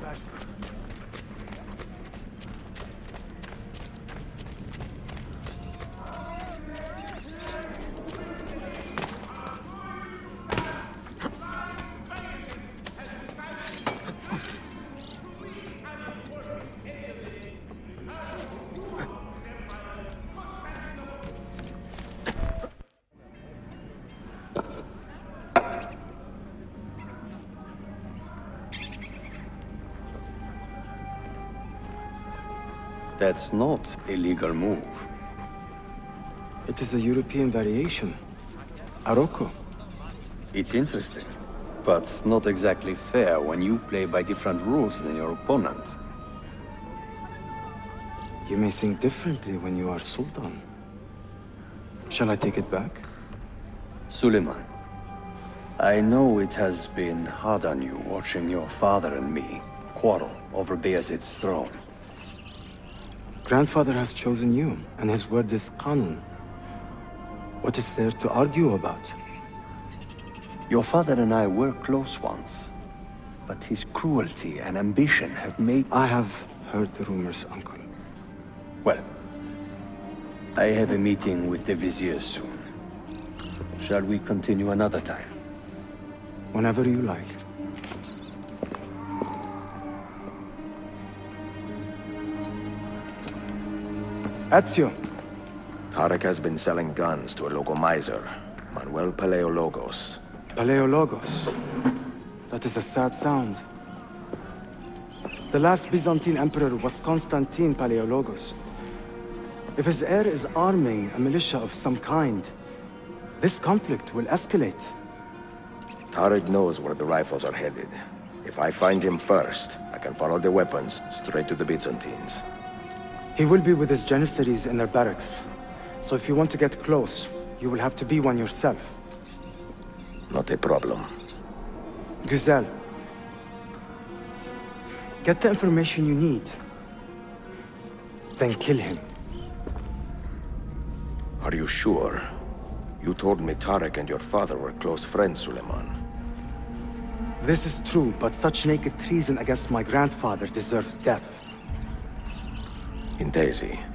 back. That's not a legal move. It is a European variation. Aroko. It's interesting, but not exactly fair when you play by different rules than your opponent. You may think differently when you are Sultan. Shall I take it back? Suleiman, I know it has been hard on you watching your father and me quarrel over Bayezid's throne. Grandfather has chosen you, and his word is Qanun. What is there to argue about? Your father and I were close once, but his cruelty and ambition have made... I have heard the rumors, uncle. Well, I have a meeting with the Vizier soon. Shall we continue another time? Whenever you like. Ezio, Tarik has been selling guns to a local miser, Manuel Palaiologos. Palaiologos. That is a sad sound. The last Byzantine emperor was Constantine Palaiologos. If his heir is arming a militia of some kind, this conflict will escalate. Tarik knows where the rifles are headed. If I find him first, I can follow the weapons straight to the Byzantines. He will be with his Janissaries in their barracks. So if you want to get close, you will have to be one yourself. Not a problem. Güzel. Get the information you need. Then kill him. Are you sure? You told me Tarik and your father were close friends, Suleiman. This is true, but such naked treason against my grandfather deserves death. Intesi. The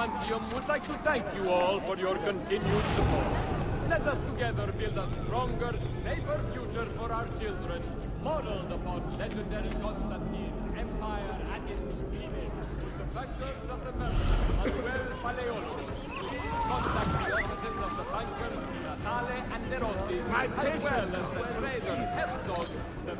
Byzantium would like to thank you all for your continued support. Let us together build a stronger, safer future for our children, modeled upon legendary Constantine's empire and its phoenix, with the backers of the Merlin, Manuel Palaiologos. Contact the offices of the bankers, Natale and De Rossi, as well as the trader Herzog, the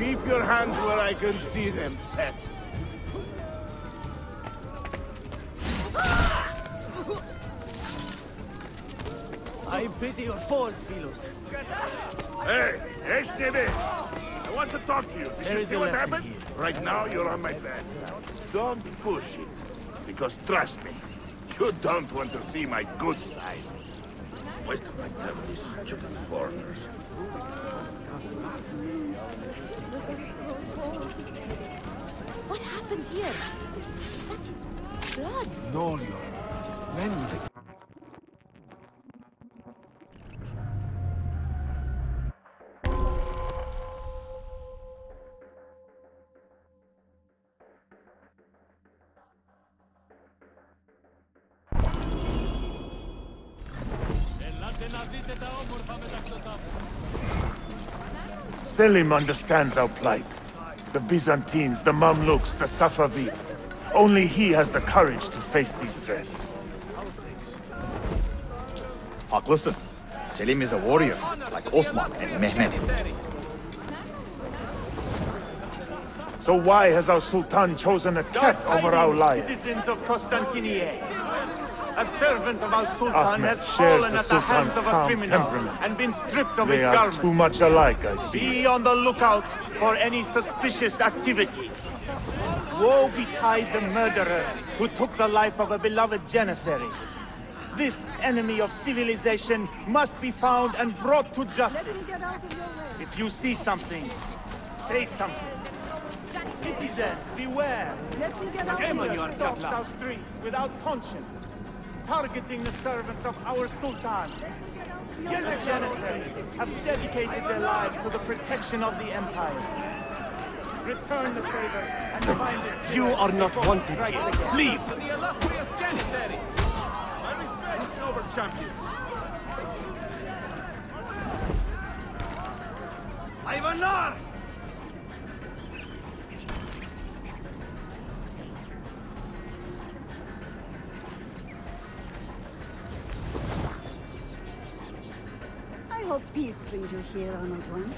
Keep your hands where I can see them, pet. I pity your force, Philos. Hey, HDB! I want to talk to you. Did There you see what happened? here. Right now, you're on my back. Don't push it. Because trust me, you don't want to see my good side. Waste of my time with these stupid foreigners. What happened here? That is blood. No, your men with Selim understands our plight. The Byzantines, the Mamluks, the Safavid. Only he has the courage to face these threats. Ah, Haklısın. Selim is a warrior, like Osman and Mehmet. So why has our Sultan chosen a cat over our lion? Citizens of Constantinople. A servant of our Sultan Ahmed has fallen the at the hands of a criminal and been stripped of his They are garments. too much alike, I fear. Be on the lookout for any suspicious activity. Woe betide the murderer who took the life of a beloved janissary. This enemy of civilization must be found and brought to justice. If you see something, say something. Citizens, beware. Shame on you, Killer stalks our streets without conscience, targeting the servants of our Sultan. The Janissaries have dedicated their lives to the protection of the Empire. Return the favor and find this You are not wanted Right here. again. Leave! The illustrious Janissaries! My respect, over champions. Ivanar! Hope peace brings you here, honored one.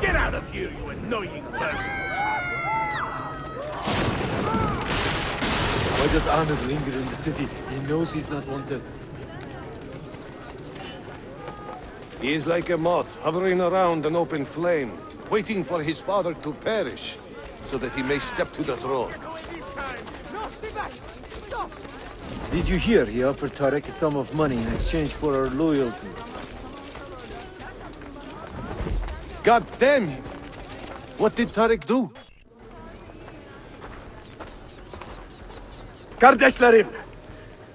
Get out of here, you annoying vermin! Why does Ahmed linger in the city? He knows he's not wanted. He is like a moth hovering around an open flame, waiting for his father to perish, so that he may step to the throne. Did you hear? He offered Tarik a sum of money in exchange for our loyalty. God damn him! What did Tarik do? Kardeşlerim!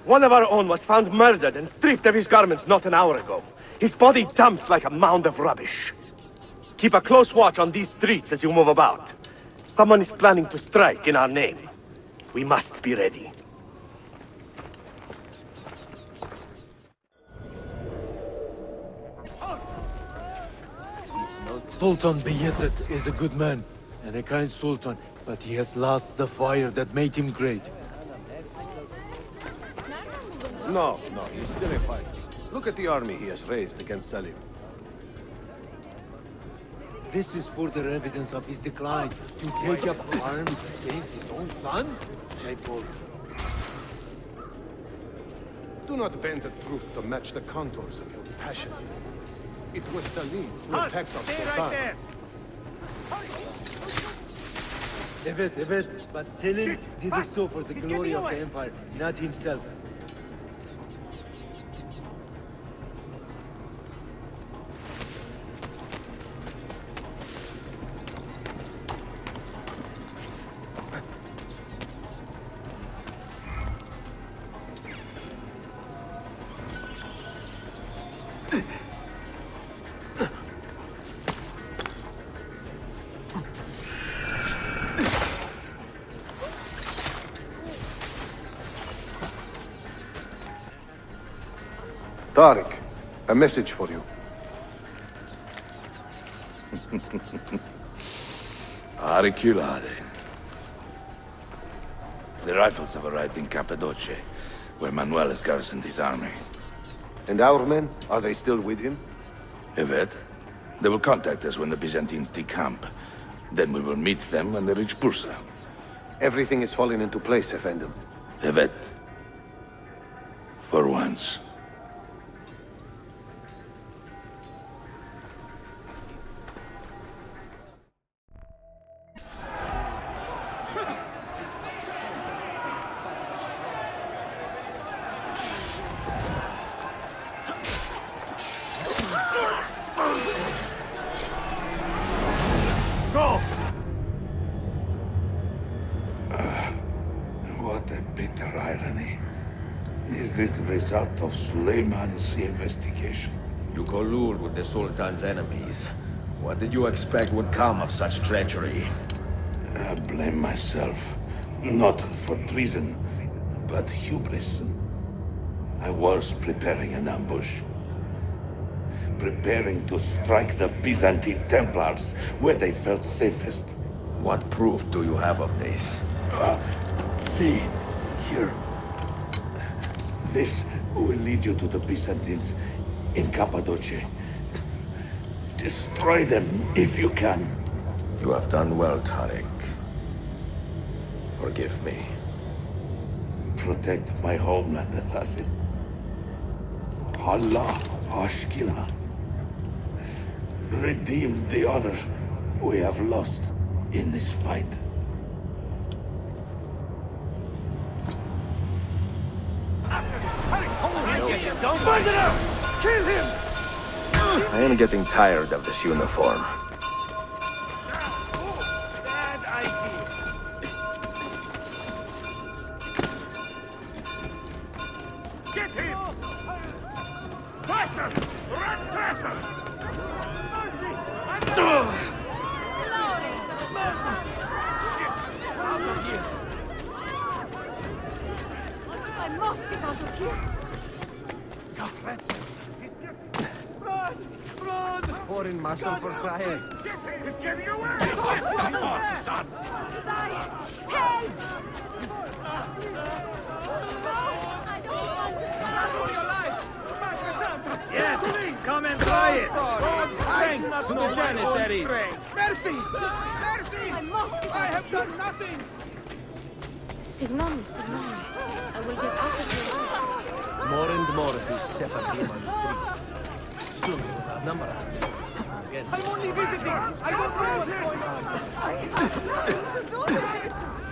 One of our own was found murdered and stripped of his garments not an hour ago. His body dumped like a mound of rubbish. Keep a close watch on these streets as you move about. Someone is planning to strike in our name. We must be ready. Sultan Bayezid is a good man and a kind sultan, but he has lost the fire that made him great. No, no, he's still a fighter. Look at the army he has raised against Selim. This is further evidence of his decline. To take up arms against his own son? Shameful. Do not bend the truth to match the contours of your passion. It was Salim who Halt! attacked our Stay Sultan. right there! Evet, evet. But Selim did it so for the glory of the Empire, not himself. Tarik, a message for you. Auriculade. The rifles have arrived in Cappadocia, where Manuel has garrisoned his army. And our men, are they still with him? Evet. They will contact us when the Byzantines decamp. Then we will meet them when they reach Bursa. Everything is falling into place, Effendim. Evet. For once. Is the result of Suleiman's investigation? You collude with the Sultan's enemies. What did you expect would come of such treachery? I blame myself. Not for treason, but hubris. I was preparing an ambush. Preparing to strike the Byzantine Templars where they felt safest. What proof do you have of this? Ah, see, here. This will lead you to the Byzantines in Cappadocia. Destroy them if you can. You have done well, Tarik. Forgive me. Protect my homeland, assassin. Allah Ashkina. Redeem the honor we have lost in this fight. Don't fight it out! Kill him! I am getting tired of this uniform. Get him! Faster! Faster! Out of here! I must get out of here. Run! Pouring muscle for crying. He's getting away! Oh, son! Help! I don't want to die. Yes! Come and try it! God's strength to the Janissaries! Mercy! I Mercy! must get I have done nothing! Signal me. I will get out of here. More and more of these Sephardim on the streets. Soon they will outnumber us. Again. I'm only visiting! I don't know what's going on! I have to do with it.